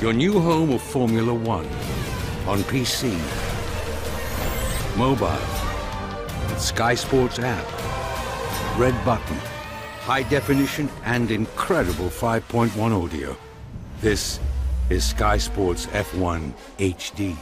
Your new home of Formula One. On PC, mobile, Sky Sports app, red button, high definition, and incredible 5.1 audio. This is Sky Sports F1 HD.